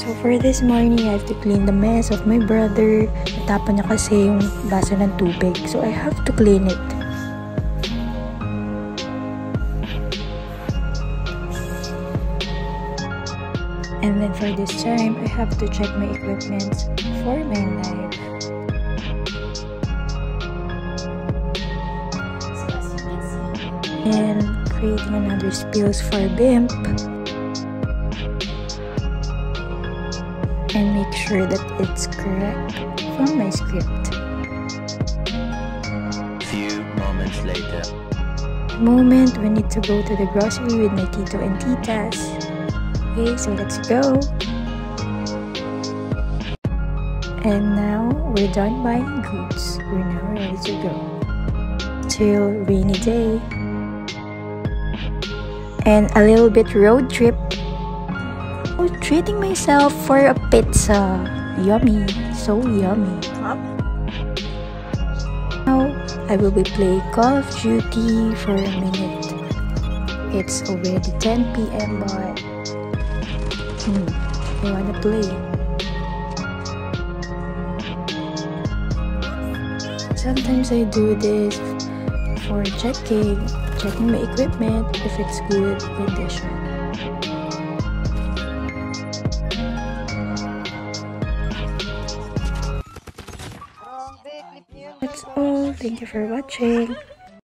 So for this morning, I have to clean the mess of my brother. Natapon niya kasi yung baso ng tubig. So I have to clean it. And then for this time, I have to check my equipment for my life. And creating another spills for BIMP. And make sure that it's correct from my script. Few moments later. Moment we need to go to the grocery with my tito and titas. Okay, so let's go. And now we're done buying goods. We're now ready to go. Till rainy day. And a little bit road trip. Treating myself for a pizza. Yummy. So yummy. Now I will be playing Call of Duty for a minute. It's already 10 p.m. but hmm, I wanna play. Sometimes I do this for checking, checking my equipment if it's good condition. That's all. Thank you for watching.